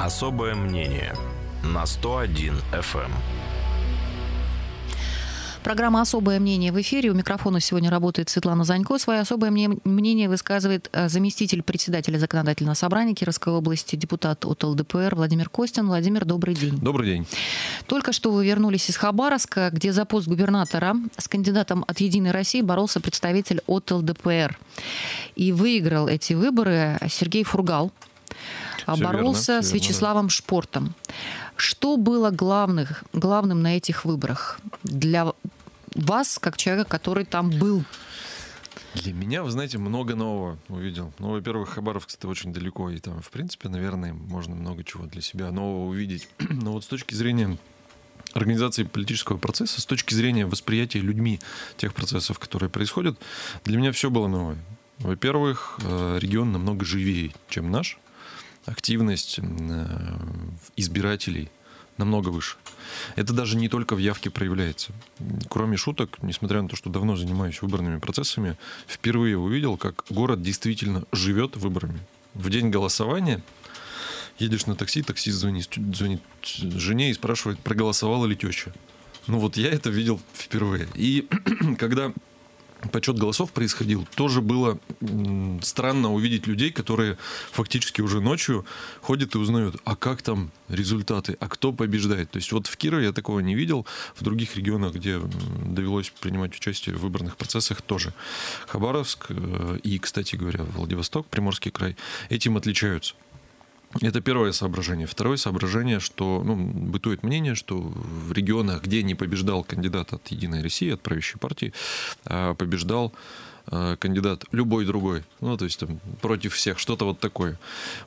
Особое мнение на 101 FM. Программа «Особое мнение» в эфире. У микрофона сегодня работает Светлана Занько. Свое особое мнение высказывает э, заместитель председателя Законодательного собрания Кировской области, депутат от ЛДПР Владимир Костин. Владимир, добрый день. Добрый день. Только что вы вернулись из Хабаровска, где за пост губернатора с кандидатом от «Единой России» боролся представитель от ЛДПР. И выиграл эти выборы Сергей Фургал. Все боролся верно, с Вячеславом верно. Шпортом. Что было главных, главным на этих выборах для вас, как человека, который там был? Для меня, вы знаете, много нового увидел. Ну, во-первых, Хабаровск это очень далеко, и там, в принципе, наверное, можно много чего для себя нового увидеть. Но вот с точки зрения организации политического процесса, с точки зрения восприятия людьми тех процессов, которые происходят, для меня все было новое. Во-первых, э, регион намного живее, чем наш активность э, избирателей намного выше. Это даже не только в явке проявляется. Кроме шуток, несмотря на то, что давно занимаюсь выборными процессами, впервые увидел, как город действительно живет выборами. В день голосования едешь на такси, таксист звонит, звонит жене и спрашивает, проголосовала ли теща. Ну вот я это видел впервые. И когда подсчет голосов происходил, тоже было странно увидеть людей, которые фактически уже ночью ходят и узнают, а как там результаты, а кто побеждает. То есть вот в Кирове я такого не видел, в других регионах, где довелось принимать участие в выборных процессах тоже. Хабаровск э, и, кстати говоря, Владивосток, Приморский край, этим отличаются. Это первое соображение. Второе соображение, что ну, бытует мнение, что в регионах, где не побеждал кандидат от Единой России, от правящей партии, а побеждал а, кандидат любой другой. Ну, то есть там, против всех, что-то вот такое.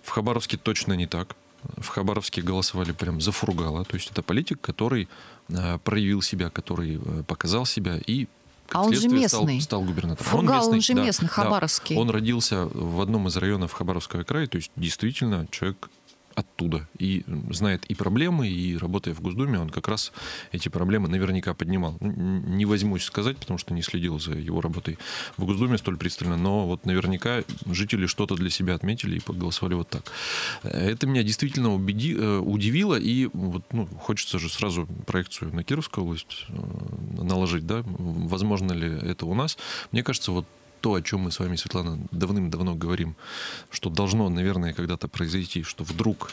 В Хабаровске точно не так. В Хабаровске голосовали прям за Фургала. То есть это политик, который а, проявил себя, который э, показал себя и а он же местный. Стал, стал губернатором. Фургал, он, местный, он же да, местный, хабаровский. Да. Он родился в одном из районов Хабаровского края, то есть действительно человек оттуда и знает и проблемы, и работая в Госдуме, он как раз эти проблемы наверняка поднимал. Не возьмусь сказать, потому что не следил за его работой в Госдуме столь пристально, но вот наверняка жители что-то для себя отметили и проголосовали вот так. Это меня действительно убеди, э, удивило, и вот, ну, хочется же сразу проекцию на Кировскую область э, наложить, да, возможно ли это у нас. Мне кажется, вот то, о чем мы с вами, Светлана, давным-давно говорим, что должно, наверное, когда-то произойти, что вдруг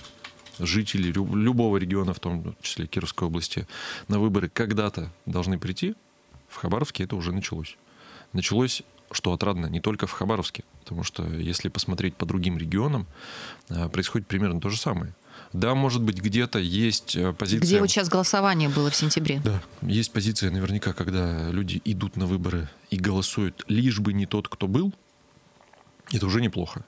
жители любого региона, в том числе Кировской области, на выборы когда-то должны прийти, в Хабаровске это уже началось. Началось, что отрадно, не только в Хабаровске, потому что если посмотреть по другим регионам, а, происходит примерно то же самое. Да, может быть, где-то есть э, позиция... Где вот сейчас голосование было в сентябре? Да, есть позиция наверняка, когда люди идут на выборы и голосуют, лишь бы не тот, кто был, это уже неплохо.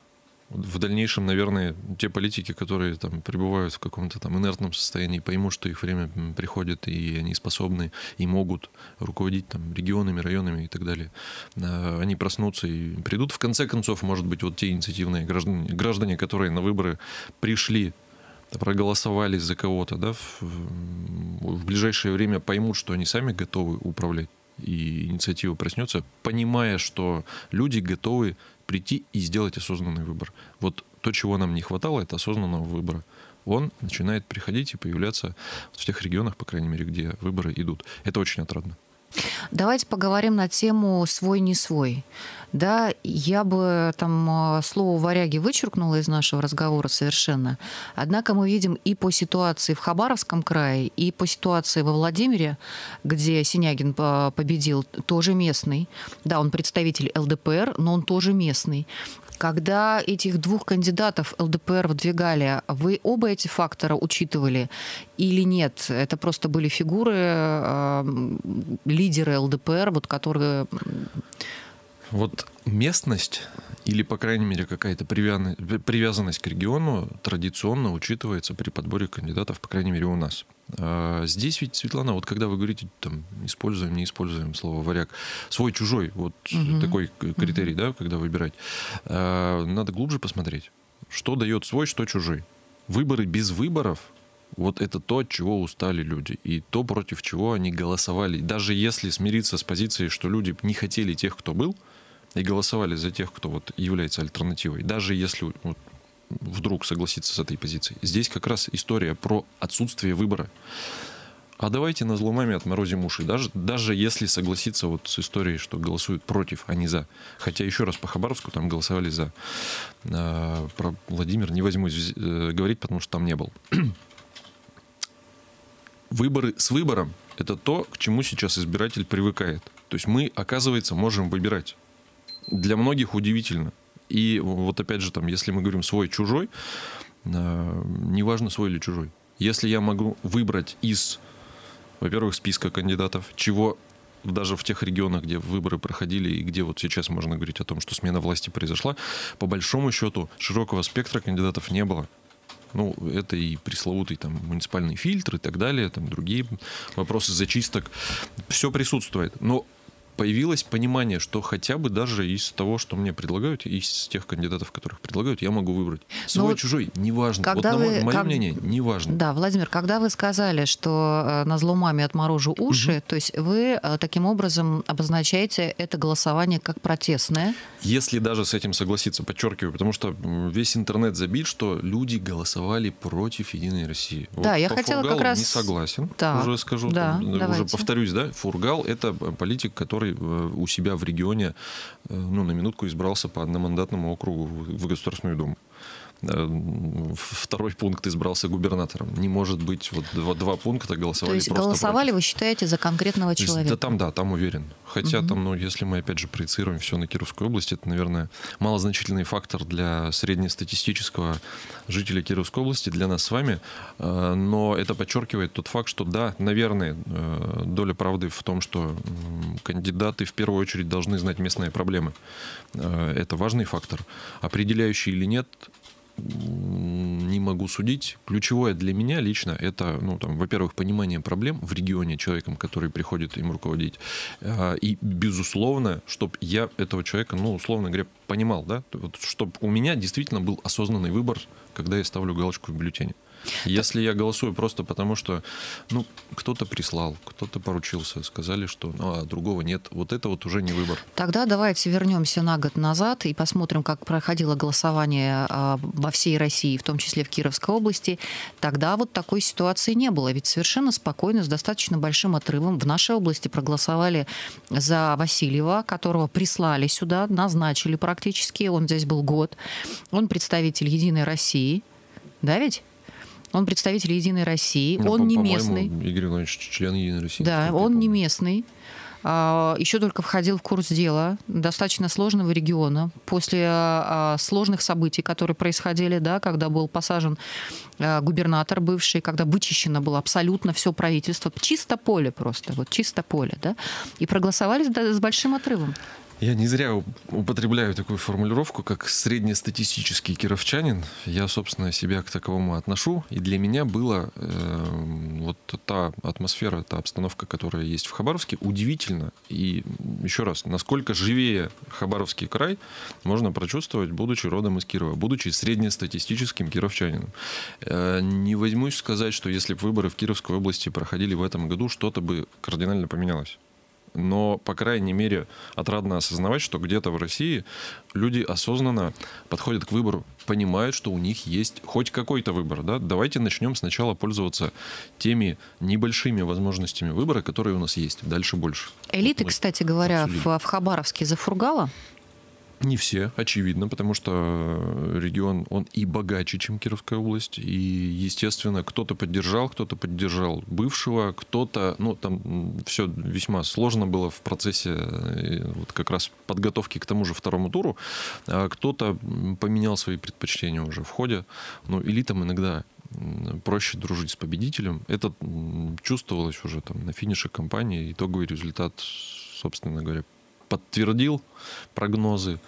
В дальнейшем, наверное, те политики, которые там пребывают в каком-то там инертном состоянии, поймут, что их время приходит, и они способны и могут руководить там регионами, районами и так далее. А, они проснутся и придут. В конце концов, может быть, вот те инициативные граждане, граждане которые на выборы пришли проголосовали за кого-то, да, в, в ближайшее время поймут, что они сами готовы управлять, и инициатива проснется, понимая, что люди готовы прийти и сделать осознанный выбор. Вот то, чего нам не хватало, это осознанного выбора. Он начинает приходить и появляться в тех регионах, по крайней мере, где выборы идут. Это очень отрадно. Давайте поговорим на тему свой-не свой. Да, я бы там а, слово «варяги» вычеркнула из нашего разговора совершенно. Однако мы видим и по ситуации в Хабаровском крае, и по ситуации во Владимире, где Синягин победил, тоже местный. Да, он представитель ЛДПР, но он тоже местный. Когда этих двух кандидатов ЛДПР выдвигали, вы оба эти фактора учитывали или нет? Это просто были фигуры, э, лидеры ЛДПР, вот которые... Вот местность или, по крайней мере, какая-то привязанность к региону традиционно учитывается при подборе кандидатов, по крайней мере, у нас. А здесь ведь, Светлана, вот когда вы говорите, там, используем, не используем слово варяг, свой-чужой, вот угу. такой критерий, угу. да, когда выбирать, а, надо глубже посмотреть, что дает свой, что чужой. Выборы без выборов вот это то, от чего устали люди, и то, против чего они голосовали. Даже если смириться с позицией, что люди не хотели тех, кто был, и голосовали за тех, кто вот является альтернативой, даже если вот, вдруг согласиться с этой позицией. Здесь как раз история про отсутствие выбора. А давайте на зломами отморозим уши. Даже, даже если согласиться вот с историей, что голосуют против, а не за. Хотя еще раз по Хабаровску там голосовали за. А, про Владимир не возьмусь э, говорить, потому что там не был. Выборы с выбором – это то, к чему сейчас избиратель привыкает. То есть мы, оказывается, можем выбирать. Для многих удивительно. И вот опять же, там, если мы говорим свой-чужой, э, неважно свой или чужой. Если я могу выбрать из во-первых, списка кандидатов, чего даже в тех регионах, где выборы проходили и где вот сейчас можно говорить о том, что смена власти произошла, по большому счету широкого спектра кандидатов не было. Ну, это и пресловутый там муниципальный фильтр и так далее, там другие вопросы зачисток. Все присутствует. Но появилось понимание, что хотя бы даже из того, что мне предлагают, из тех кандидатов, которых предлагают, я могу выбрать. Свой, ну, чужой, неважно. Когда вот вы, на мое как... мнение, неважно. Да, Владимир, когда вы сказали, что э, на зло маме отморожу уши, угу. то есть вы э, таким образом обозначаете это голосование как протестное? Если даже с этим согласиться, подчеркиваю, потому что весь интернет забит, что люди голосовали против Единой России. Вот да, я хотела как раз... не согласен, так, уже скажу, да, там, уже повторюсь, да, Фургал это политик, который который э, у себя в регионе э, ну, на минутку избрался по одномандатному округу в Государственную Думу. Э, второй пункт избрался губернатором. Не может быть вот два, два пункта голосовали. То есть голосовали, против. вы считаете, за конкретного человека? Да, там, да, там уверен. Хотя угу. там, ну, если мы опять же проецируем все на Кировскую область, это, наверное, малозначительный фактор для среднестатистического жителя Кировской области, для нас с вами. Э, но это подчеркивает тот факт, что да, наверное, э, доля правды в том, что кандидаты в первую очередь должны знать местные проблемы. Это важный фактор. Определяющий или нет, не могу судить. Ключевое для меня лично это, ну, там, во-первых, понимание проблем в регионе человеком, который приходит им руководить. А, и, безусловно, чтобы я этого человека, ну, условно говоря, понимал, да, вот, чтобы у меня действительно был осознанный выбор, когда я ставлю галочку в бюллетене. Если я голосую просто потому, что ну, кто-то прислал, кто-то поручился, сказали, что ну, а другого нет, вот это вот уже не выбор. Тогда давайте вернемся на год назад и посмотрим, как проходило голосование а, во всей России, в том числе в Кировской области. Тогда вот такой ситуации не было. Ведь совершенно спокойно, с достаточно большим отрывом в нашей области проголосовали за Васильева, которого прислали сюда, назначили практически. Он здесь был год. Он представитель Единой России. Да ведь? Он представитель Единой России. Ну, он не местный. Игорь Иванович член Единой России. Да, он не местный а, еще только входил в курс дела достаточно сложного региона после а, сложных событий, которые происходили, да, когда был посажен а, губернатор бывший, когда вычищено было абсолютно все правительство, чисто поле просто, вот чисто поле, да, и проголосовали с большим отрывом. Я не зря употребляю такую формулировку, как среднестатистический кировчанин. Я, собственно, себя к таковому отношу. И для меня была э, вот та атмосфера, та обстановка, которая есть в Хабаровске, удивительно. И еще раз, насколько живее Хабаровский край можно прочувствовать, будучи родом из Кирова, будучи среднестатистическим кировчанином. Э, не возьмусь сказать, что если бы выборы в Кировской области проходили в этом году, что-то бы кардинально поменялось но, по крайней мере, отрадно осознавать, что где-то в России люди осознанно подходят к выбору, понимают, что у них есть хоть какой-то выбор. Да? Давайте начнем сначала пользоваться теми небольшими возможностями выбора, которые у нас есть. Дальше больше. Элиты, вот кстати говоря, в, в Хабаровске зафургала не все, очевидно, потому что регион, он и богаче, чем Кировская область. И, естественно, кто-то поддержал, кто-то поддержал бывшего, кто-то, ну, там все весьма сложно было в процессе э, вот как раз подготовки к тому же второму туру. А кто-то поменял свои предпочтения уже в ходе. Но элитам иногда проще дружить с победителем. Это чувствовалось уже там на финише кампании. Итоговый результат, собственно говоря, подтвердил прогнозы.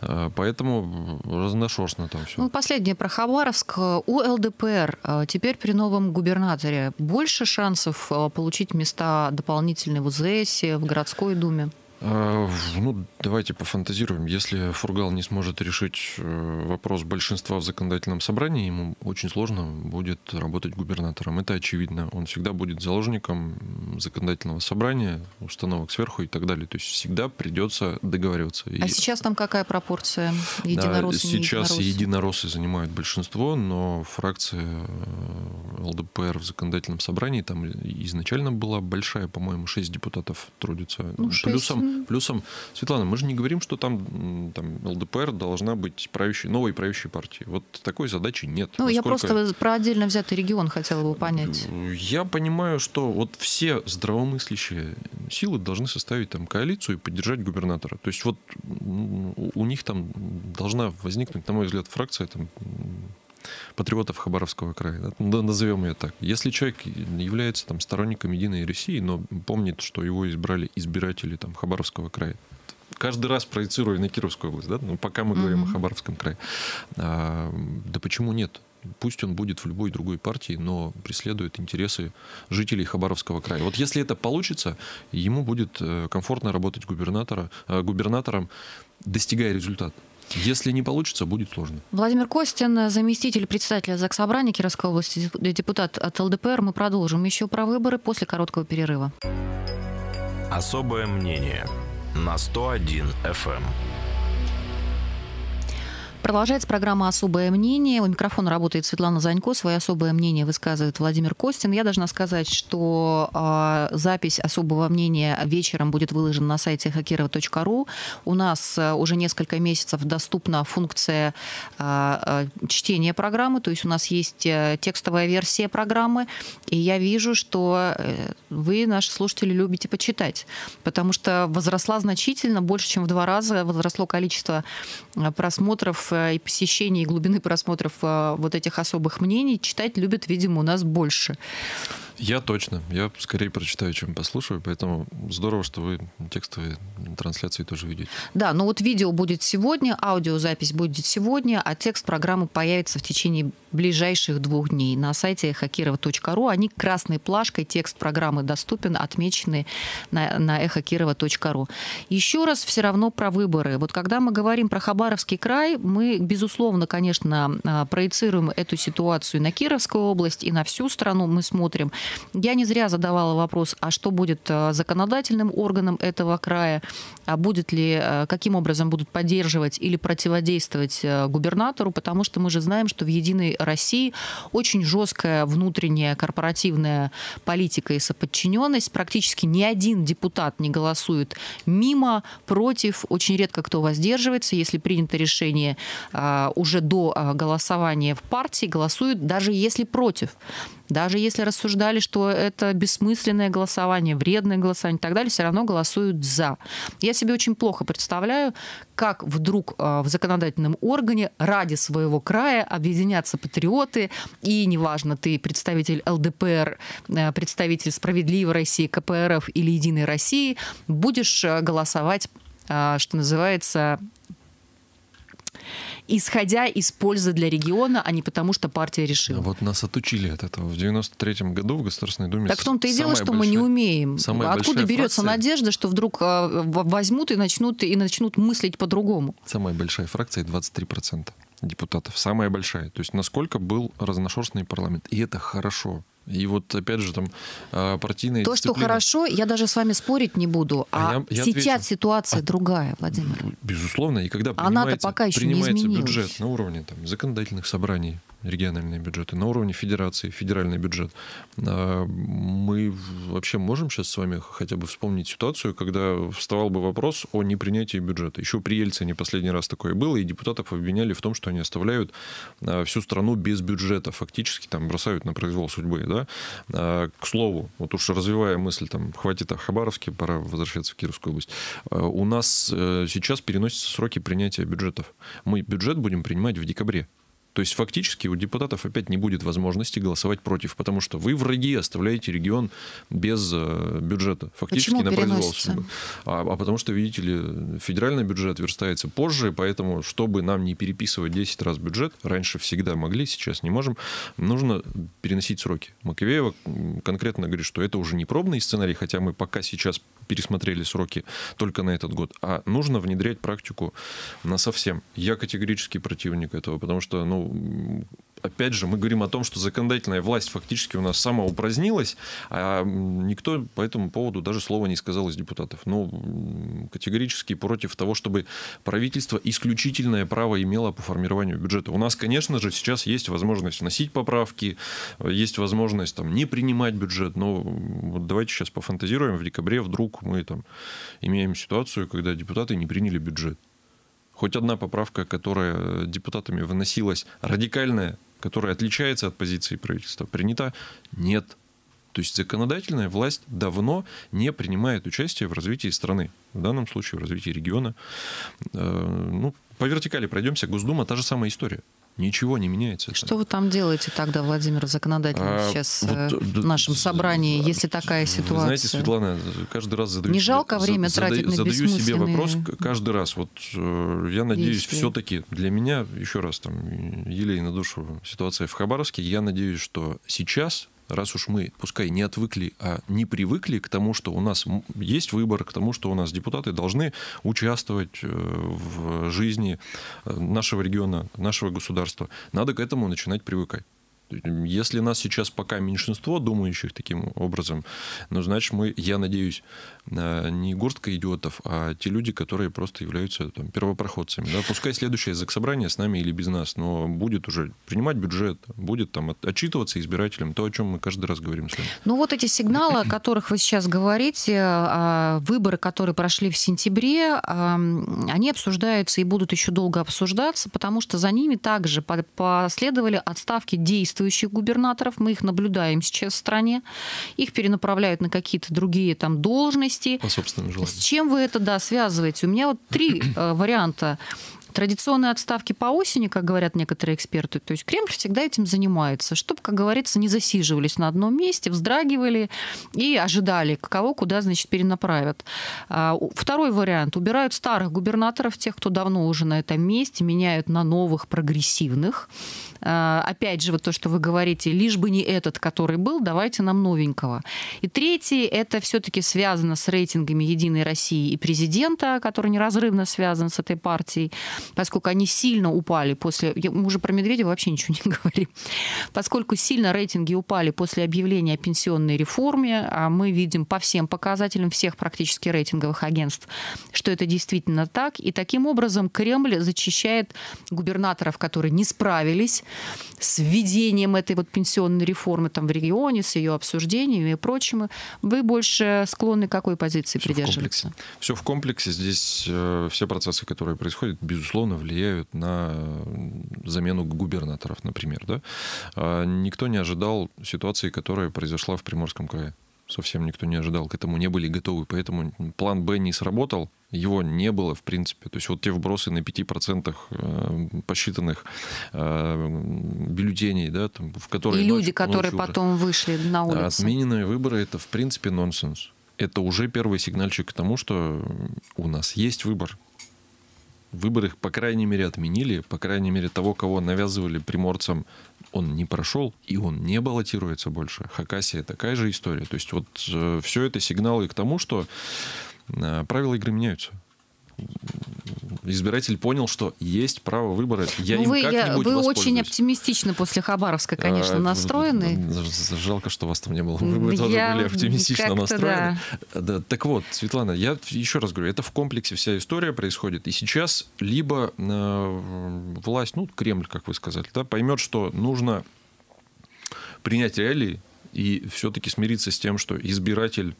Э, поэтому разношерстно там все. Ну, последнее про Хабаровск. У ЛДПР э, теперь при новом губернаторе больше шансов э, получить места дополнительные в УЗС, в городской думе? А, ну, давайте пофантазируем. Если Фургал не сможет решить э, вопрос большинства в законодательном собрании, ему очень сложно будет работать губернатором. Это очевидно. Он всегда будет заложником законодательного собрания, установок сверху и так далее. То есть всегда придется договариваться. А и... сейчас там какая пропорция единороссы? Да, сейчас единороссы? единороссы занимают большинство, но фракция э, ЛДПР в законодательном собрании там изначально была большая, по-моему, 6 депутатов трудится. Ну, 6. Плюсом Плюсом, Светлана, мы же не говорим, что там, там ЛДПР должна быть правящей, новой правящей партией. Вот такой задачи нет. Ну, Насколько... я просто про отдельно взятый регион хотела бы понять. Я понимаю, что вот все здравомыслящие силы должны составить там коалицию и поддержать губернатора. То есть вот у них там должна возникнуть, на мой взгляд, фракция там, патриотов Хабаровского края, да, назовем ее так. Если человек является там сторонником Единой России, но помнит, что его избрали избиратели там Хабаровского края, каждый раз проецируя на Кировскую область, да, ну, пока мы говорим mm-hmm. о Хабаровском крае, а, да почему нет? Пусть он будет в любой другой партии, но преследует интересы жителей Хабаровского края. Вот если это получится, ему будет э, комфортно работать губернатора, э, губернатором, достигая результата. Если не получится, будет сложно. Владимир Костин, заместитель председателя Заксобрания Кировской области, депутат от ЛДПР. Мы продолжим еще про выборы после короткого перерыва. Особое мнение на 101 FM. Продолжается программа «Особое мнение». У микрофона работает Светлана Занько. Свое особое мнение высказывает Владимир Костин. Я должна сказать, что э, запись особого мнения вечером будет выложена на сайте хакирова.ру. У нас э, уже несколько месяцев доступна функция э, чтения программы, то есть у нас есть текстовая версия программы, и я вижу, что вы, наши слушатели, любите почитать, потому что возросла значительно, больше, чем в два раза возросло количество просмотров Э, и посещений, и глубины просмотров э, вот этих особых мнений читать любят, видимо, у нас больше. Я точно. Я скорее прочитаю, чем послушаю, поэтому здорово, что вы текстовые трансляции тоже видите. Да, но вот видео будет сегодня, аудиозапись будет сегодня, а текст программы появится в течение ближайших двух дней на сайте хакирова.ру. Они красной плашкой, текст программы доступен, отмечены на, на эхокирова.ру. Еще раз все равно про выборы. Вот когда мы говорим про Хабаровский край, мы, безусловно, конечно, а, проецируем эту ситуацию на Кировскую область и на всю страну мы смотрим. Я не зря задавала вопрос, а что будет а, законодательным органом этого края, а будет ли, а, каким образом будут поддерживать или противодействовать губернатору, потому что мы же знаем, что в Единой России очень жесткая внутренняя корпоративная политика и соподчиненность. Практически ни один депутат не голосует мимо, против. Очень редко кто воздерживается. Если принято решение уже до голосования в партии, голосуют даже если против. Даже если рассуждали, что это бессмысленное голосование, вредное голосование и так далее, все равно голосуют за. Я себе очень плохо представляю, как вдруг а, в законодательном органе ради своего края объединятся патриоты, и неважно, ты представитель ЛДПР, э, представитель Справедливой России, КПРФ или Единой России, будешь э, голосовать, а, что называется, исходя из пользы для региона, а не потому, что партия решила. Вот нас отучили от этого. В 93-м году в Государственной Думе... Так в том-то и дело, что большая, мы не умеем. Откуда берется фракция... надежда, что вдруг а, возьмут и начнут, и начнут мыслить по-другому? Самая большая фракция 23% депутатов. Самая большая. То есть насколько был разношерстный парламент. И это хорошо. И вот опять же там а, партийная То, дисциплина. что хорошо, я даже с вами спорить не буду. А, а я, я сейчас отвечу. ситуация а, другая, Владимир. Безусловно. И когда принимается, пока еще принимается бюджет на уровне там, законодательных собраний, региональные бюджеты, на уровне федерации, федеральный бюджет. А, мы вообще можем сейчас с вами хотя бы вспомнить ситуацию, когда вставал бы вопрос о непринятии бюджета. Еще при Ельцине последний раз такое было, и депутатов обвиняли в том, что они оставляют а, всю страну без бюджета, фактически там бросают на произвол судьбы. Да? А, к слову, вот уж развивая мысль, там, хватит о Хабаровске, пора возвращаться в Кировскую область. У нас э, сейчас переносятся сроки принятия бюджетов. Мы бюджет будем принимать в декабре. То есть фактически у депутатов опять не будет возможности голосовать против, потому что вы враги оставляете регион без э, бюджета, фактически Почему на произвол судьбы. А, а потому что, видите ли, федеральный бюджет верстается позже, поэтому, чтобы нам не переписывать 10 раз бюджет, раньше всегда могли, сейчас не можем, нужно переносить сроки. Маковеева конкретно говорит, что это уже не пробный сценарий, хотя мы пока сейчас пересмотрели сроки только на этот год, а нужно внедрять практику на совсем. Я категорически противник этого, потому что, ну, опять же, мы говорим о том, что законодательная власть фактически у нас самоупразднилась, а никто по этому поводу даже слова не сказал из депутатов. Ну, категорически против того, чтобы правительство исключительное право имело по формированию бюджета. У нас, конечно же, сейчас есть возможность вносить поправки, есть возможность там, не принимать бюджет, но вот давайте сейчас пофантазируем, в декабре вдруг мы там имеем ситуацию, когда депутаты не приняли бюджет. Хоть одна поправка, которая депутатами выносилась, радикальная, которая отличается от позиции правительства, принята? Нет. То есть законодательная власть давно не принимает участие в развитии страны, в данном случае в развитии региона. Э, ну, по вертикали пройдемся, Госдума та же самая история. Ничего не меняется. Что вы там делаете тогда, Владимир, законодательно а, сейчас вот, э, в нашем собрании, если такая ситуация? Знаете, Светлана, каждый раз задаю Не себе, жалко время зада, тратить на Задаю себе вопрос каждый раз. Вот э, я надеюсь, все-таки для меня, еще раз, там, елей на душу ситуация в Хабаровске, я надеюсь, что сейчас раз уж мы, пускай не отвыкли, а не привыкли к тому, что у нас есть выбор, к тому, что у нас депутаты должны участвовать э, в жизни э, нашего региона, нашего государства, надо к этому начинать привыкать. Если нас сейчас пока меньшинство думающих таким образом, ну, значит, мы, я надеюсь, э, не горстка идиотов, а те люди, которые просто являются там, первопроходцами. Да? Пускай следующее заксобрание с нами или без нас, но будет уже принимать бюджет, будет там отчитываться избирателям, то, о чем мы каждый раз говорим с вами. Ну вот эти сигналы, о которых вы сейчас говорите, а, выборы, которые прошли в сентябре, они обсуждаются и будут еще долго обсуждаться, потому что за ними также последовали отставки действующих действующих губернаторов, мы их наблюдаем сейчас в стране, их перенаправляют на какие-то другие там должности. По собственному желанию. С чем вы это, да, связываете? У меня вот три э, варианта Традиционные отставки по осени, как говорят некоторые эксперты, то есть Кремль всегда этим занимается, чтобы, как говорится, не засиживались на одном месте, вздрагивали и ожидали, кого куда, значит, перенаправят. А, второй вариант. Убирают старых губернаторов, тех, кто давно уже на этом месте, меняют на новых прогрессивных. А, опять же, вот то, что вы говорите, лишь бы не этот, который был, давайте нам новенького. И третий, это все-таки связано с рейтингами Единой России и президента, который неразрывно связан с этой партией поскольку они сильно упали после... Мы уже про Медведева вообще ничего не говорим. Поскольку сильно рейтинги упали после объявления о пенсионной реформе, а мы видим по всем показателям всех практически рейтинговых агентств, что это действительно так. И таким образом Кремль зачищает губернаторов, которые не справились с введением этой вот пенсионной реформы там в регионе, с ее обсуждениями и прочим. Вы больше склонны какой позиции Все придерживаться? В комплексе. Все в комплексе. Здесь э, все процессы, которые происходят, безусловно, безусловно, влияют на замену губернаторов, например. Да? А никто не ожидал ситуации, которая произошла в Приморском крае. Совсем никто не ожидал, к этому не были готовы. Поэтому план Б не сработал, его не было, в принципе. То есть вот те вбросы на 5% э, посчитанных э, бюллетеней, да, там, в которые... И люди, ночь, которые потом уже. вышли на улицу. Отмененные выборы — это, в принципе, нонсенс. Это уже первый сигнальчик к тому, что у нас есть выбор выборы, по крайней мере, отменили. По крайней мере, того, кого навязывали приморцам, он не прошел, и он не баллотируется больше. Хакасия такая же история. То есть вот э, все это сигналы к тому, что э, правила игры меняются избиратель понял, что есть право выбора. Я ну, им вы, как-нибудь Вы очень оптимистично после Хабаровска, конечно, а, настроены. Жалко, что вас там не было. Вы тоже были оптимистично настроены. Да. Да, так вот, Светлана, я еще раз говорю, это в комплексе вся история происходит. И сейчас либо э, власть, ну, Кремль, как вы сказали, да, поймет, что нужно принять реалии и все-таки смириться с тем, что избиратель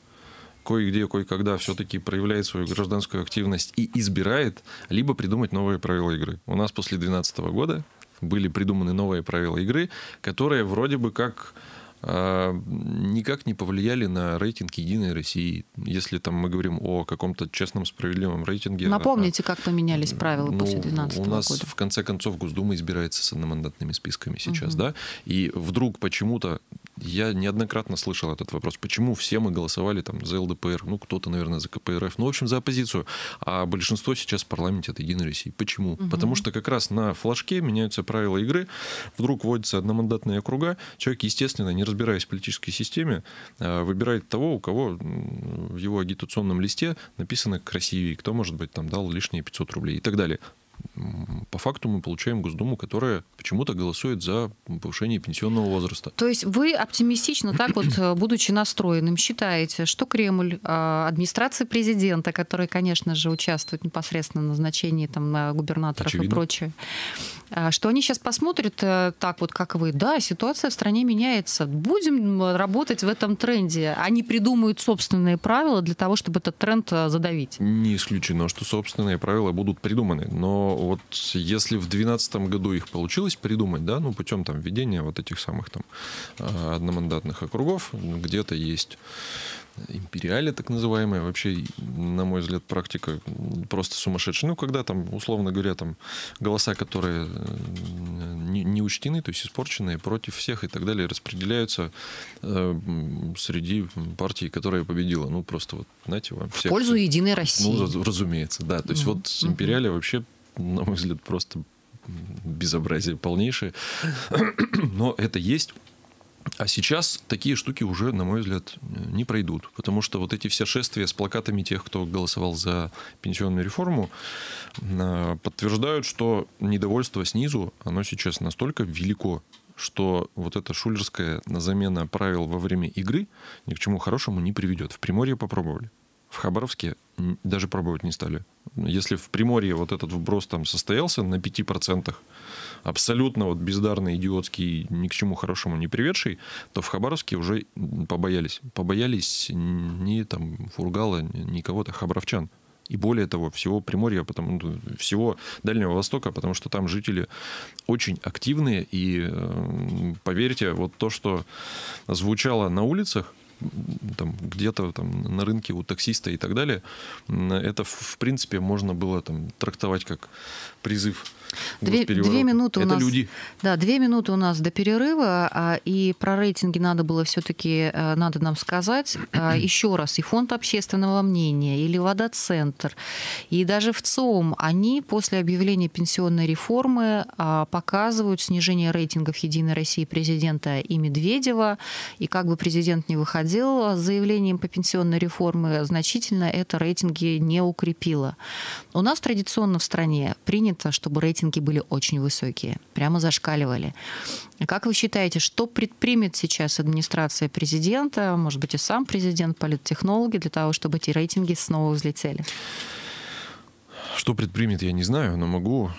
кое-где, кое-когда все-таки проявляет свою гражданскую активность и избирает, либо придумать новые правила игры. У нас после 2012 года были придуманы новые правила игры, которые вроде бы как а, никак не повлияли на рейтинг Единой России. Если там мы говорим о каком-то честном, справедливом рейтинге. Напомните, как поменялись правила ну, после 2012 года. У нас, года. в конце концов, Госдума избирается с одномандатными списками сейчас, угу. да? И вдруг почему-то я неоднократно слышал этот вопрос. Почему все мы голосовали там за ЛДПР? Ну, кто-то, наверное, за КПРФ. Ну, в общем, за оппозицию. А большинство сейчас в парламенте от Единой России. Почему? Угу. Потому что как раз на флажке меняются правила игры. Вдруг вводятся одномандатные округа. Человек, естественно, не разбираясь в политической системе, а, выбирает того, у кого в его агитационном листе написано красивее, кто, может быть, там дал лишние 500 рублей и так далее по факту мы получаем Госдуму, которая почему-то голосует за повышение пенсионного возраста. То есть вы оптимистично, так вот, э, будучи настроенным, считаете, что Кремль, а, администрация президента, которая, конечно же, участвует непосредственно в назначении там, губернаторов Очевидно. и прочее, что они сейчас посмотрят э, так вот, как вы, да, ситуация в стране меняется, будем работать в этом тренде. Они придумают собственные правила для того, чтобы этот тренд э, задавить. Не исключено, что собственные правила будут придуманы, но вот если в 2012 году их получилось придумать, да, ну, путем там введения вот этих самых там а, одномандатных округов, где-то есть империале, так называемая, вообще, на мой взгляд, практика просто сумасшедшая. Ну, когда там, условно говоря, там голоса, которые э, не, не учтены, то есть испорченные против всех и так далее, распределяются э, среди партии, которая победила. Ну, просто вот, знаете, вам всех... В пользу Единой России. Ну, разумеется, да. То есть mm-hmm. вот империале вообще на мой взгляд, просто безобразие полнейшее. Но это есть. А сейчас такие штуки уже, на мой взгляд, не пройдут. Потому что вот эти все шествия с плакатами тех, кто голосовал за пенсионную реформу, а, подтверждают, что недовольство снизу, оно сейчас настолько велико, что вот эта шулерская замена правил во время игры ни к чему хорошему не приведет. В Приморье попробовали. В Хабаровске даже пробовать не стали. Если в Приморье вот этот вброс там состоялся на 5%, абсолютно вот бездарный, идиотский, ни к чему хорошему не приведший, то в Хабаровске уже побоялись. Побоялись не там Фургала, ни кого-то, хабаровчан. И более того, всего Приморья, потому, ну, всего Дальнего Востока, потому что там жители очень активные. И э, поверьте, вот то, что звучало на улицах, там, где-то там, на рынке у таксиста и так далее, это, в принципе, можно было там, трактовать как призыв Две, две минуты Это у нас, люди. Да, две минуты у нас до перерыва, а, и про рейтинги надо было все-таки э, надо нам сказать а, еще раз. И фонд общественного мнения, и Левада-центр, и даже в ЦОМ, они после объявления пенсионной реформы а, показывают снижение рейтингов Единой России президента и Медведева, и как бы президент не выходил с заявлением по пенсионной реформе, значительно это рейтинги не укрепило. У нас традиционно в стране принято, чтобы рейтинг рейтинги были очень высокие, прямо зашкаливали. Как вы считаете, что предпримет сейчас администрация президента, может быть, и сам президент, политтехнологи, для того, чтобы эти рейтинги снова взлетели? Что предпримет, я не знаю, но могу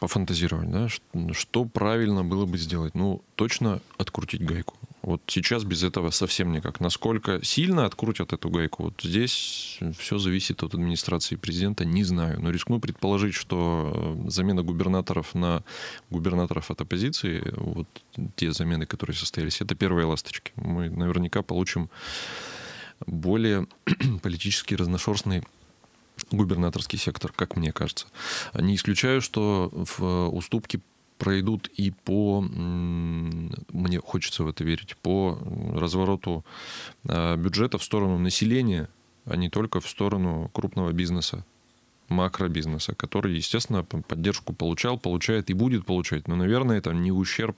пофантазировать, да, что правильно было бы сделать. Ну, точно открутить гайку. Вот сейчас без этого совсем никак. Насколько сильно открутят эту гайку, вот здесь все зависит от администрации президента, не знаю. Но рискну предположить, что э, замена губернаторов на губернаторов от оппозиции, вот те замены, которые состоялись, это первые ласточки. Мы наверняка получим более политически разношерстный губернаторский сектор, как мне кажется. Не исключаю, что в уступки пройдут и по, мне хочется в это верить, по развороту а, бюджета в сторону населения, а не только в сторону крупного бизнеса макробизнеса, который, естественно, поддержку получал, получает и будет получать. Но, наверное, это не ущерб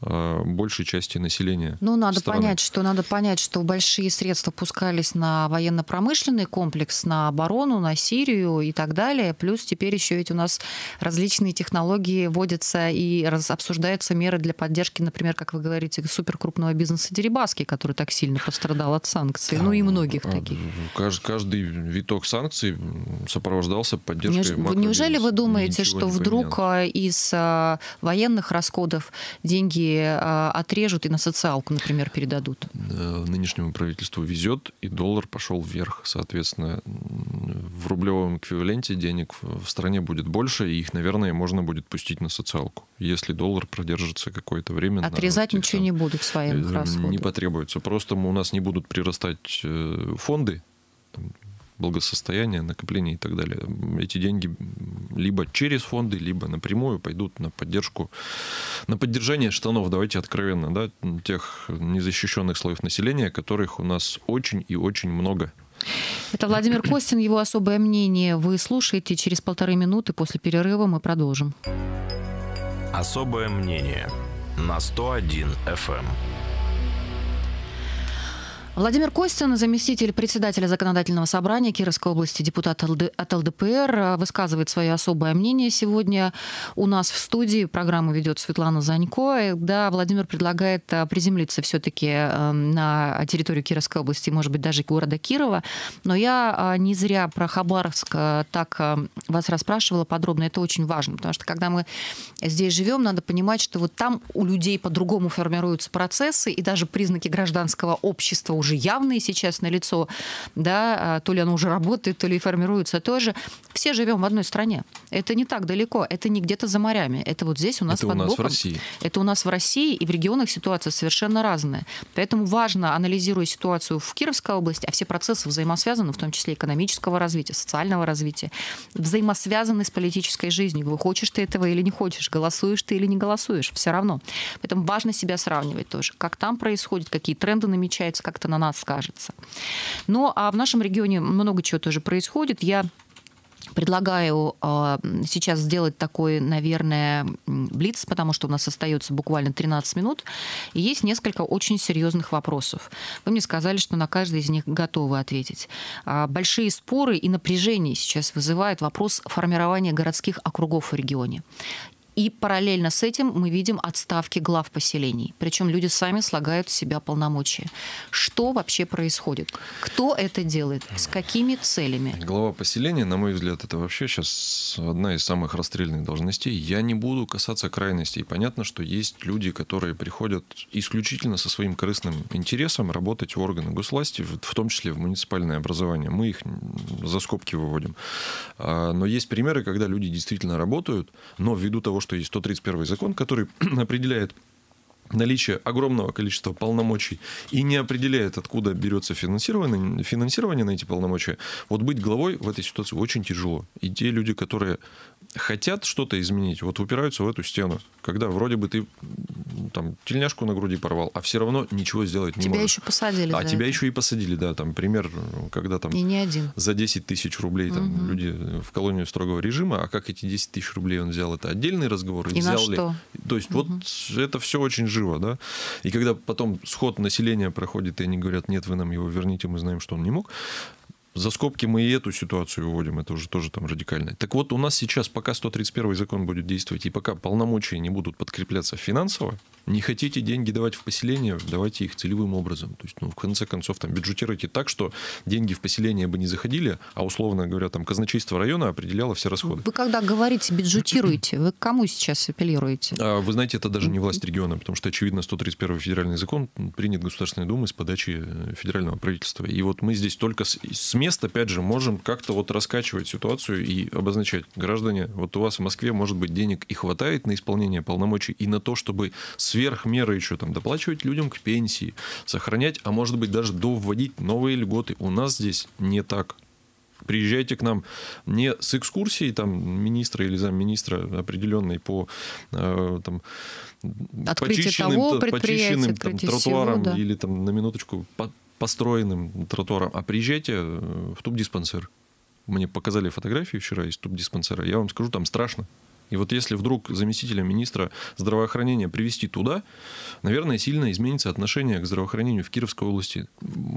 э, большей части населения. Ну, надо страны. понять, что надо понять, что большие средства пускались на военно-промышленный комплекс, на оборону, на Сирию и так далее. Плюс теперь еще ведь у нас различные технологии вводятся и раз, обсуждаются меры для поддержки, например, как вы говорите, суперкрупного бизнеса Дерибаски, который так сильно пострадал от санкций. Ну и многих таких. Каждый, виток санкций сопровождался нуждался поддержкой Неуж... Неужели вы думаете, что вдруг поменялось. из а, военных расходов деньги а, отрежут и на социалку, например, передадут? Нынешнему правительству везет, и доллар пошел вверх. Соответственно, в рублевом эквиваленте денег в стране будет больше, и их, наверное, можно будет пустить на социалку, если доллар продержится какое-то время. Отрезать на ничего не будут с военных э, расходов? Не потребуется. Просто у нас не будут прирастать э, фонды благосостояния, накопления и так далее. Эти деньги либо через фонды, либо напрямую пойдут на поддержку, на поддержание штанов, давайте откровенно, да, тех незащищенных слоев населения, которых у нас очень и очень много. Это Владимир Костин, его особое мнение. Вы слушаете через полторы минуты после перерыва мы продолжим. Особое мнение на 101 FM. Владимир Костин, заместитель председателя законодательного собрания Кировской области, депутат от ЛДПР, высказывает свое особое мнение сегодня у нас в студии. Программу ведет Светлана Занько. Да, Владимир предлагает э, приземлиться все-таки э, на территорию Кировской области, может быть, даже города Кирова. Но я э, не зря про Хабаровск так вас расспрашивала подробно. Это очень важно, потому что когда мы здесь живем, надо понимать, что вот там у людей по-другому формируются процессы, и даже признаки гражданского общества уже явные сейчас на лицо, да, а, то ли оно уже работает, то ли формируется тоже. Все живем в одной стране. Это не так далеко, это не где-то за морями. Это вот здесь у нас это под у нас боком. в России. Это у нас в России, и в регионах ситуация совершенно разная. Поэтому важно, анализируя ситуацию в Кировской области, а все процессы взаимосвязаны, в том числе экономического развития, социального развития, взаимосвязаны с политической жизнью. Хочешь ты этого или не хочешь, голосуешь ты или не голосуешь, все равно. Поэтому важно себя сравнивать тоже, как там происходит, какие тренды намечаются, как это на нас скажется. Ну, а в нашем регионе много чего тоже происходит. Я Предлагаю э, сейчас сделать такой, наверное, блиц, потому что у нас остается буквально 13 минут. И есть несколько очень серьезных вопросов. Вы мне сказали, что на каждый из них готовы ответить. Э, большие споры и напряжение сейчас вызывает вопрос формирования городских округов в регионе. И параллельно с этим мы видим отставки глав поселений. Причем люди сами слагают в себя полномочия. Что вообще происходит? Кто это делает? С какими целями? Глава поселения, на мой взгляд, это вообще сейчас одна из самых расстрельных должностей. Я не буду касаться крайностей. Понятно, что есть люди, которые приходят исключительно со своим корыстным интересом работать в органы госвласти, в том числе в муниципальное образование. Мы их за скобки выводим. А, но есть примеры, когда люди действительно работают, но ввиду того, что есть 131 закон, который определяет наличие огромного количества полномочий и не определяет, откуда берется финансирование, финансирование на эти полномочия, вот быть главой в этой ситуации очень тяжело. И те люди, которые хотят что-то изменить, вот упираются в эту стену, когда вроде бы ты там тельняшку на груди порвал, а все равно ничего сделать не тебя можешь. еще посадили. А тебя это. еще и посадили, да, там пример, когда там и не один. за 10 тысяч рублей там угу. люди в колонию строгого режима, а как эти 10 тысяч рублей он взял, это отдельный разговор. И взял на ли... что? То есть угу. вот это все очень живо, да. И когда потом сход населения проходит, и они говорят, нет, вы нам его верните, мы знаем, что он не мог, за скобки мы и эту ситуацию выводим, это уже тоже там радикально. Так вот, у нас сейчас, пока 131 закон будет действовать, и пока полномочия не будут подкрепляться финансово, не хотите деньги давать в поселение, давайте их целевым образом. То есть, ну, в конце концов, там, бюджетируйте так, что деньги в поселение бы не заходили, а, условно говоря, там, казначейство района определяло все расходы. Вы когда говорите бюджетируете, вы к кому сейчас апеллируете? А, вы знаете, это даже не власть региона, потому что, очевидно, 131 федеральный закон принят Государственной Думой с подачи э, федерального правительства. И вот мы здесь только с, с мест, опять же, можем как-то вот раскачивать ситуацию и обозначать, граждане, вот у вас в Москве, может быть, денег и хватает на исполнение полномочий и на то, чтобы сверх меры еще там доплачивать людям к пенсии, сохранять, а может быть даже довводить новые льготы. У нас здесь не так. Приезжайте к нам не с экскурсией там, министра или замминистра определенной по э, там, Открытие почищенным, того почищенным там, тротуарам всего, да. или там на минуточку по построенным тротуарам, а приезжайте в тубдиспансер. Мне показали фотографии вчера из тубдиспансера. Я вам скажу, там страшно. И вот если вдруг заместителя министра здравоохранения привести туда, наверное, сильно изменится отношение к здравоохранению в Кировской области.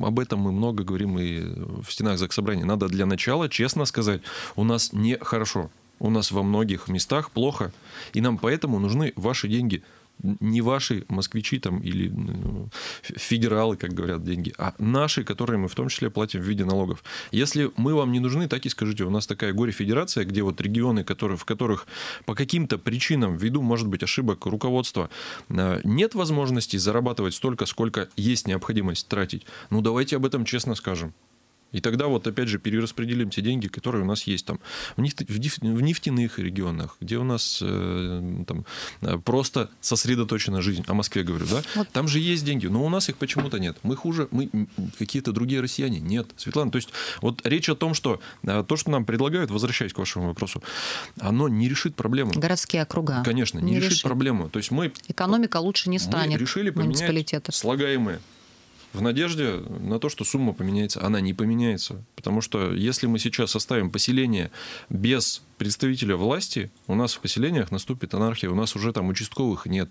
Об этом мы много говорим и в стенах Заксобрания. Надо для начала честно сказать, у нас нехорошо. У нас во многих местах плохо, и нам поэтому нужны ваши деньги – не ваши москвичи там или федералы, как говорят, деньги, а наши, которые мы в том числе платим в виде налогов. Если мы вам не нужны, так и скажите. У нас такая горе-федерация, где вот регионы, которые, в которых по каким-то причинам, ввиду, может быть, ошибок руководства, э, нет возможности зарабатывать столько, сколько есть необходимость тратить. Ну, давайте об этом честно скажем. И тогда вот опять же перераспределим те деньги, которые у нас есть там в, нефтяных регионах, где у нас э, там э, просто сосредоточена жизнь. О Москве говорю, да? Вот. Там же есть деньги, но у нас их почему-то нет. Мы хуже, мы какие-то другие россияне. Нет. Светлана, то есть вот речь о том, что э, то, что нам предлагают, возвращаясь к вашему вопросу, оно не решит проблему. Городские округа. Конечно, не, не решит, решит проблему. То есть мы... Экономика лучше не станет. Мы решили поменять слагаемые в надежде на то, что сумма поменяется. Она не поменяется. Потому что если мы сейчас оставим поселение без представителя власти, у нас в поселениях наступит анархия. У нас уже там участковых нет.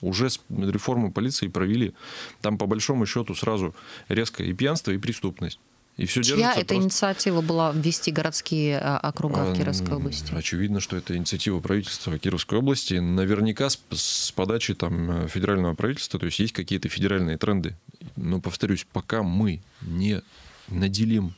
Уже реформу полиции провели. Там по большому счету сразу резко и пьянство, и преступность. И все Чья эта просто... инициатива была ввести городские а, округа в Кировской области? Очевидно, что это инициатива правительства Кировской области. Наверняка с, с подачи там, федерального правительства, то есть есть какие-то федеральные тренды. Но, повторюсь, пока мы не наделим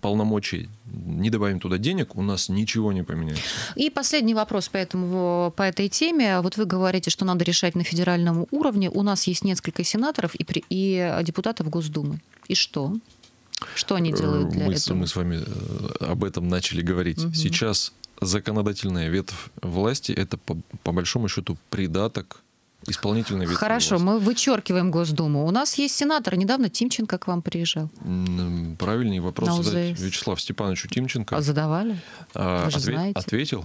полномочий, не добавим туда денег, у нас ничего не поменяется. И последний вопрос по, этому, по этой теме. Вот вы говорите, что надо решать на федеральном уровне. У нас есть несколько сенаторов и, и депутатов Госдумы. И что? Что они делают для мы, этого? Мы с вами э, об этом начали говорить. Угу. Сейчас законодательная ветвь власти это по, по большому счету придаток исполнительной ветви Хорошо, власти. мы вычеркиваем Госдуму. У нас есть сенатор. Недавно Тимченко к вам приезжал. Правильный вопрос На задать Вячеславу Степановичу Тимченко. А задавали? А, Вы же ответ, знаете. Ответил.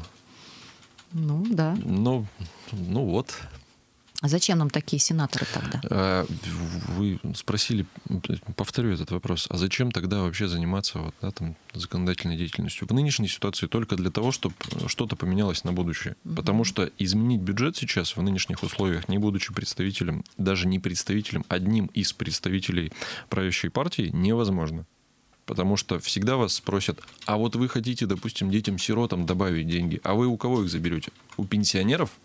Ну, да. Ну, ну вот. А зачем нам такие сенаторы тогда? А, вы спросили, повторю этот вопрос, а зачем тогда вообще заниматься вот, да, там, законодательной деятельностью? В нынешней ситуации только для того, чтобы что-то поменялось на будущее. Угу. Потому что изменить бюджет сейчас в нынешних условиях, не будучи представителем, даже не представителем, одним из представителей правящей партии, невозможно. Потому что всегда вас спросят, а вот вы хотите, допустим, детям-сиротам добавить деньги, а вы у кого их заберете? У пенсионеров –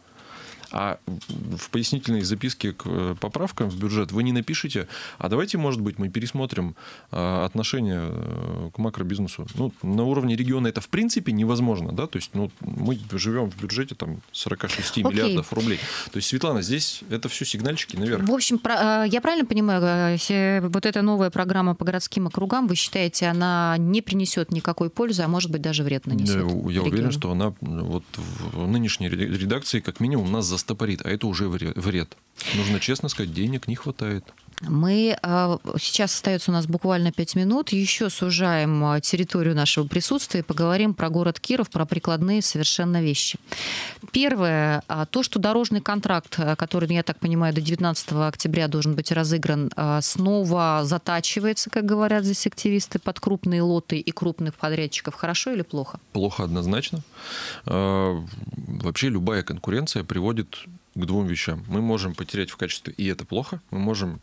а в пояснительной записке к э, поправкам в бюджет вы не напишите, а давайте, может быть, мы пересмотрим э, отношение э, к макробизнесу. Ну, на уровне региона это в принципе невозможно, да, то есть ну, мы живем в бюджете там 46 okay. миллиардов рублей. То есть, Светлана, здесь это все сигнальчики наверх. В общем, я правильно понимаю, вот эта новая программа по городским округам, вы считаете, она не принесет никакой пользы, а может быть даже вред нанесет? Я, я уверен, что она вот в нынешней редакции как минимум нас застопорит, а это уже вред. Нужно честно сказать, денег не хватает. Мы а, сейчас остается у нас буквально пять минут. Еще сужаем а, территорию нашего присутствия и поговорим про город Киров, про прикладные совершенно вещи. Первое, а, то, что дорожный контракт, который, я так понимаю, до 19 октября должен быть разыгран, снова затачивается, как говорят здесь активисты, под крупные лоты и крупных подрядчиков. Хорошо или плохо? Плохо однозначно. Вообще любая конкуренция приводит к двум вещам. Мы можем потерять в качестве, и это плохо. Мы можем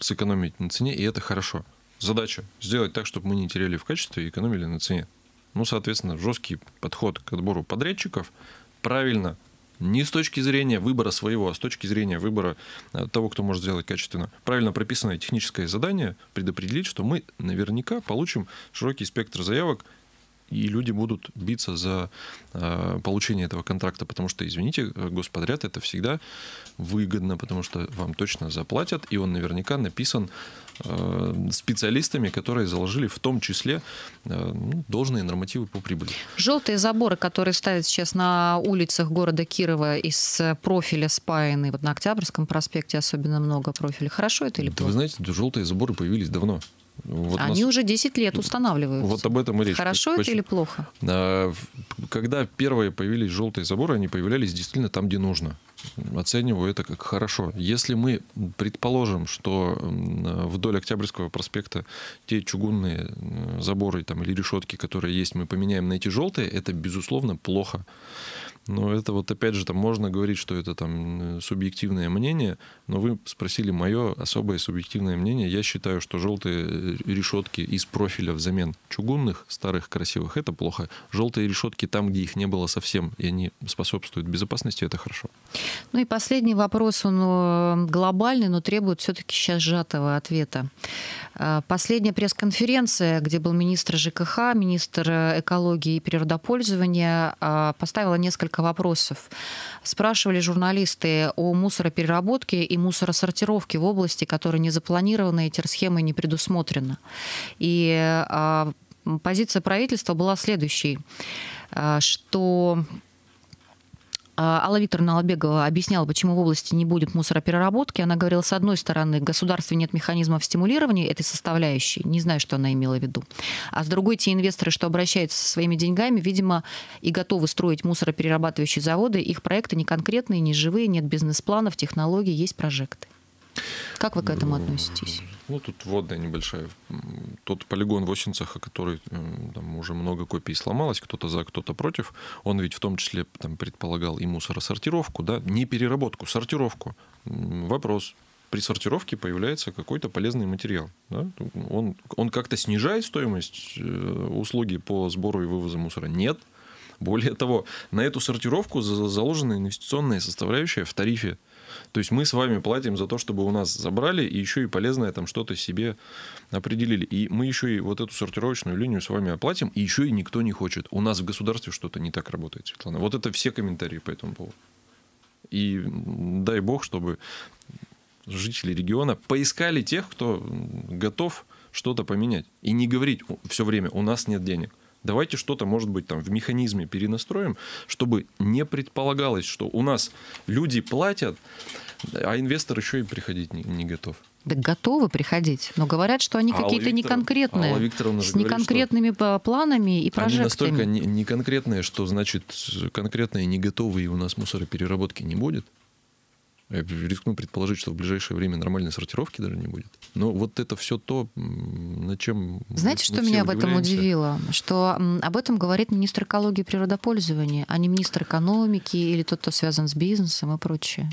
сэкономить на цене, и это хорошо. Задача сделать так, чтобы мы не теряли в качестве и экономили на цене. Ну, соответственно, жесткий подход к отбору подрядчиков правильно не с точки зрения выбора своего, а с точки зрения выбора э, того, кто может сделать качественно. Правильно прописанное техническое задание предопределить, что мы наверняка получим широкий спектр заявок и люди будут биться за э, получение этого контракта, потому что, извините, господряд это всегда выгодно, потому что вам точно заплатят, и он наверняка написан э, специалистами, которые заложили в том числе э, ну, должные нормативы по прибыли. Желтые заборы, которые ставят сейчас на улицах города Кирова из профиля спаяны, вот на Октябрьском проспекте особенно много профилей. Хорошо это или плохо? Да вы знаете, желтые заборы появились давно. Вот Они нас... уже 10 лет устанавливаются. Вот об этом и речь. Хорошо Почему? это или плохо? А, когда первые появились желтые заборы, они появлялись действительно там, где нужно. Оцениваю это как хорошо. Если мы предположим, что вдоль Октябрьского проспекта те чугунные заборы там, или решетки, которые есть, мы поменяем на эти желтые, это, безусловно, плохо. Но это вот опять же там можно говорить, что это там субъективное мнение, но вы спросили мое особое субъективное мнение. Я считаю, что желтые э, решетки из профиля взамен чугунных, старых, красивых, это плохо. Желтые решетки там, где их не было совсем, и они способствуют безопасности, это хорошо. Ну и последний вопрос, он э, глобальный, но требует все-таки сейчас сжатого ответа. Э, последняя пресс-конференция, где был министр ЖКХ, министр экологии и природопользования, поставила несколько вопросов. Спрашивали журналисты о мусоропереработке и мусоросортировки в области, которая не запланирована, эти схемы не предусмотрена. И позиция правительства была следующей, а, что Алла Викторовна Албегова объясняла, почему в области не будет мусоропереработки. Она говорила, с одной стороны, в государстве нет механизмов стимулирования этой составляющей. Не знаю, что она имела в виду. А с другой, те инвесторы, что обращаются со своими деньгами, видимо, и готовы строить мусороперерабатывающие заводы. Их проекты не конкретные, не живые, нет бизнес-планов, технологий, есть прожекты. Как вы к этому относитесь? Ну, тут вводная небольшая. Тот полигон в Осинцах, который там уже много копий сломалось, кто-то за, кто-то против, он ведь в том числе там, предполагал и мусоросортировку, да, не переработку, сортировку. Вопрос, при сортировке появляется какой-то полезный материал. Да? Он, он как-то снижает стоимость э, услуги по сбору и вывозу мусора? Нет. Более того, на эту сортировку заложена инвестиционная составляющая в тарифе. То есть мы с вами платим за то, чтобы у нас забрали, и еще и полезное там что-то себе определили. И мы еще и вот эту сортировочную линию с вами оплатим, и еще и никто не хочет. У нас в государстве что-то не так работает, Светлана. Вот это все комментарии по этому поводу. И дай бог, чтобы жители региона поискали тех, кто готов что-то поменять. И не говорить все время, у нас нет денег. Давайте что-то, может быть, там в механизме перенастроим, чтобы не предполагалось, что у нас люди платят, а инвестор еще и приходить не, не готов. Да готовы приходить, но говорят, что они какие-то неконкретные, с неконкретными говорит, планами и прожектами. Они настолько неконкретные, что значит конкретные не готовы, и у нас мусоропереработки не будет. Я рискну предположить, что в ближайшее время нормальной сортировки даже не будет. Но вот это все то, над чем... Знаете, что меня в этом удивило? Что об этом говорит министр экологии и природопользования, а не министр экономики или тот, кто связан с бизнесом и прочее.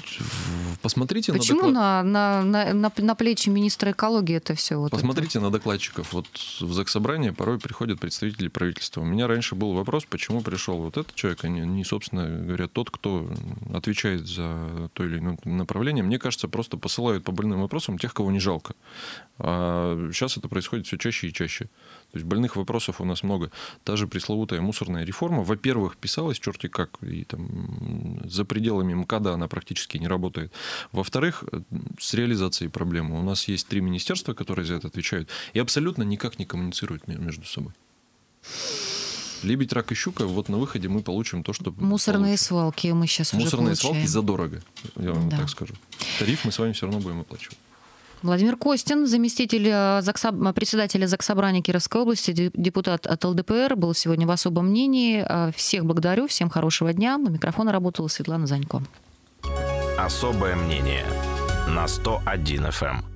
Посмотрите Почему на, доклад... на, на, на, на плечи министра экологии это все? Вот Посмотрите это? на докладчиков. Вот в Заксобрание порой приходят представители правительства. У меня раньше был вопрос, почему пришел вот этот человек, а не, не собственно говоря, тот, кто отвечает за то или иное направление, мне кажется, просто посылают по больным вопросам тех, кого не жалко. А сейчас это происходит все чаще и чаще. То есть больных вопросов у нас много. Та же пресловутая мусорная реформа, во-первых, писалась черти как, и там за пределами МКАДа она практически не работает. Во-вторых, с реализацией проблемы. У нас есть три министерства, которые за это отвечают, и абсолютно никак не коммуницируют между собой. Лебедь, рак и щука, вот на выходе мы получим то, что... Мусорные получим. свалки мы сейчас Мусорные уже свалки задорого, я вам да. так скажу. Тариф мы с вами все равно будем оплачивать. Владимир Костин, заместитель э, Заксоб... председателя Заксобрания Кировской области, депутат от ЛДПР, был сегодня в особом мнении. Э, всех благодарю, всем хорошего дня. На микрофона работала Светлана Занько. Особое мнение на 101 FM.